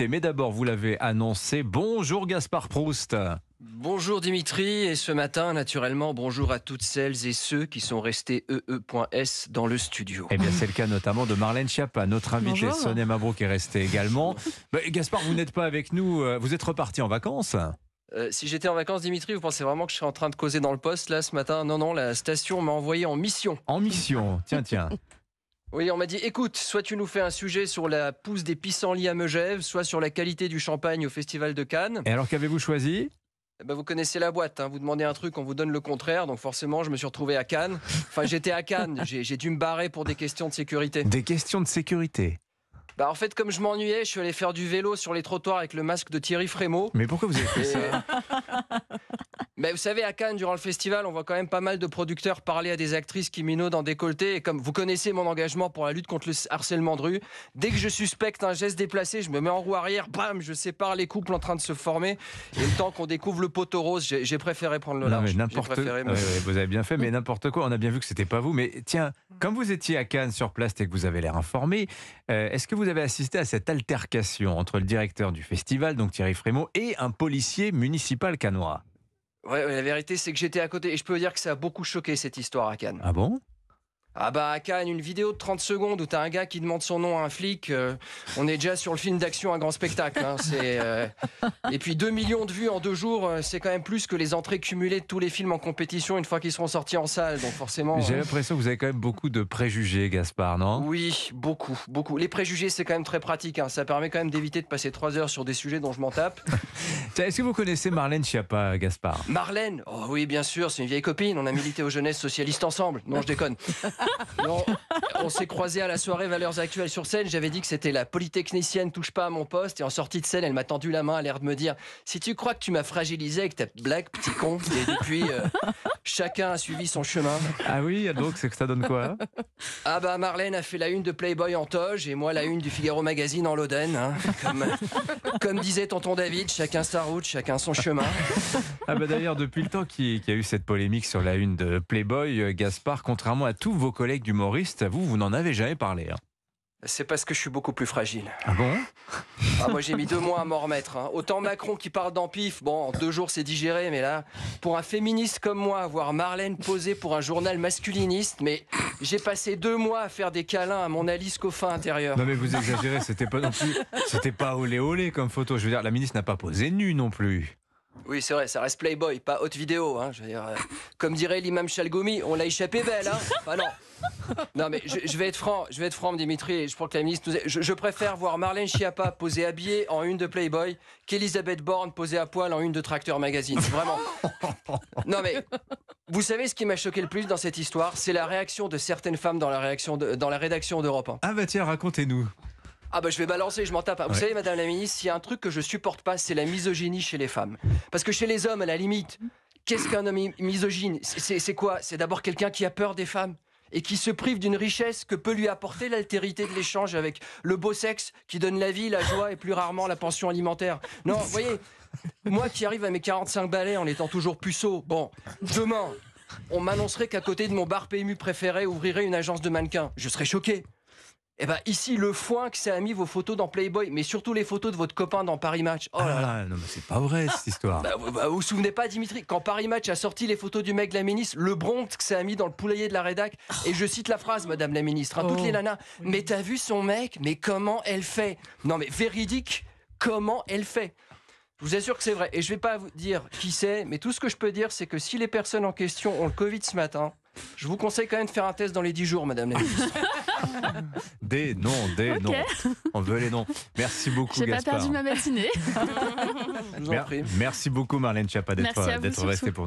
Mais d'abord, vous l'avez annoncé. Bonjour Gaspard Proust. Bonjour Dimitri, et ce matin, naturellement, bonjour à toutes celles et ceux qui sont restés EE.S dans le studio. Eh bien, c'est le cas notamment de Marlène Schiappa, notre invitée. Sonia Mabrouk est restée également. Bah, Gaspard, vous n'êtes pas avec nous, euh, vous êtes reparti en vacances Euh, si j'étais en vacances, Dimitri, vous pensez vraiment que je serais en train de causer dans le poste là ce matin? Non, non, la station m'a envoyé en mission. En mission. Tiens, tiens. Oui, on m'a dit écoute, soit tu nous fais un sujet sur la pousse des pissenlits à Megève, soit sur la qualité du champagne au Festival de Cannes. Et alors, qu'avez-vous choisi? Eh ben, vous connaissez la boîte, hein. vous demandez un truc, on vous donne le contraire, donc forcément, je me suis retrouvé à Cannes. Enfin, j'étais à Cannes, j'ai j'ai dû me barrer pour des questions de sécurité. Des questions de sécurité. Bah, en fait, comme je m'ennuyais, je suis allé faire du vélo sur les trottoirs avec le masque de Thierry Frémaux. Mais pourquoi vous avez fait Et- ça? Mais vous savez, à Cannes, durant le festival, on voit quand même pas mal de producteurs parler à des actrices qui minaudent en décolleté. Et comme vous connaissez mon engagement pour la lutte contre le harcèlement de rue, dès que je suspecte un geste déplacé, je me mets en roue arrière, bam, je sépare les couples en train de se former. Et le temps qu'on découvre le poteau rose, j'ai j'ai préféré prendre le Non, large. mais J'ai n'importe préféré Ouais, ouais, Vous avez bien fait, mais n'importe quoi. On a bien vu que c'était pas vous. Mais tiens, comme vous étiez à Cannes sur place et que vous avez l'air informé, euh, est-ce que vous avez assisté à cette altercation entre le directeur du festival, donc Thierry Frémaux, et un policier municipal cannois Ouais, la vérité, c'est que j'étais à côté. Et je peux dire que ça a beaucoup choqué cette histoire à Cannes. Ah bon? Ah bah à Cannes, une vidéo de 30 secondes où t'as un gars qui demande son nom à un flic, euh, on est déjà sur le film d'action un grand spectacle. hein, euh, Et puis 2 millions de vues en deux jours, euh, c'est quand même plus que les entrées cumulées de tous les films en compétition une fois qu'ils seront sortis en salle. Donc forcément... J'ai l'impression que vous avez quand même beaucoup de préjugés, Gaspard, non? Oui, beaucoup, beaucoup. Les préjugés, c'est quand même très pratique. hein, Ça permet quand même d'éviter de passer 3 heures sur des sujets dont je m'en tape. Est-ce que vous connaissez Marlène Schiappa, Gaspard? Marlène, oh oui, bien sûr, c'est une vieille copine. On a milité aux jeunesses socialistes ensemble. Non, je déconne. Non, on s'est croisés à la soirée Valeurs Actuelles sur scène. J'avais dit que c'était la polytechnicienne touche pas à mon poste. Et en sortie de scène, elle m'a tendu la main à l'air de me dire Si tu crois que tu m'as fragilisé avec ta blague, petit con. Et depuis, euh, chacun a suivi son chemin. Ah oui, donc c'est que ça donne quoi Ah bah Marlène a fait la une de Playboy en toge et moi la une du Figaro Magazine en Loden. hein. Comme, comme disait tonton David, chacun sa route, chacun son chemin. Ah bah d'ailleurs, depuis le temps qu'il y a eu cette polémique sur la une de Playboy, euh, Gaspard, contrairement à tous vos collègues humoristes, vous, vous n'en avez jamais parlé. hein. C'est parce que je suis beaucoup plus fragile. Ah bon? Ah, moi j'ai mis deux mois à m'en remettre. hein. Autant Macron qui parle d'empif, bon, en deux jours c'est digéré, mais là, pour un féministe comme moi, voir Marlène poser pour un journal masculiniste, mais j'ai passé deux mois à faire des câlins à mon Alice Coffin intérieur. Non mais vous exagérez, c'était pas non plus, c'était pas olé olé comme photo. Je veux dire, la ministre n'a pas posé nue non plus. Oui, c'est vrai, ça reste Playboy, pas haute vidéo. Hein, je veux dire, euh, comme dirait l'imam Chalgoumi, on l'a échappé belle. Hein non. Non, mais je, vais être franc, je vais être franc, Dimitri. Je crois que la ministre nous je, préfère voir Marlène Schiappa posée habillée en une de Playboy qu'Elisabeth Borne posée à poil en une de Tracteur Magazine. Vraiment. Non, mais vous savez ce qui m'a choqué le plus dans cette histoire? C'est la réaction de certaines femmes dans la, réaction de- dans la rédaction d'Europe 1. Ah bah tiens, racontez-nous. Ah bah je vais balancer, je m'en tape. Vous savez, Madame la Ministre, s'il y a un truc que je supporte pas, c'est la misogynie chez les femmes. Parce que chez les hommes, à la limite, qu'est-ce qu'un homme mi- misogyne? C'est quoi? C'est d'abord quelqu'un qui a peur des femmes et qui se prive d'une richesse que peut lui apporter l'altérité de l'échange avec le beau sexe qui donne la vie, la joie et plus rarement la pension alimentaire. Non, vous voyez, moi qui arrive à mes 45 balais en étant toujours puceau, bon, demain, on m'annoncerait qu'à côté de mon bar PMU préféré ouvrirait une agence de mannequins. Je serais choqué. Eh ben ici, le foin que ça a mis vos photos dans Playboy, mais surtout les photos de votre copain dans Paris Match. Oh là là. Ah non mais c'est pas vrai cette histoire. Bah, vous, bah, vous vous souvenez pas, Dimitri, quand Paris Match a sorti les photos du mec de la ministre, le bronze que ça a mis dans le poulailler de la rédac, et je cite la phrase, Madame la ministre, hein, toutes Oh. les nanas, mais t'as vu son mec, mais comment elle fait? Non mais véridique, comment elle fait? Je vous assure que c'est vrai. Et je vais pas vous dire qui c'est, mais tout ce que je peux dire, c'est que si les personnes en question ont le Covid ce matin, je vous conseille quand même de faire un test dans les 10 jours, Madame la ministre. Des noms, des Ok. noms. On veut les noms. Merci beaucoup J'ai pas perdu ma matinée. Merci beaucoup Marlène Schiappa d'être restée pour nous.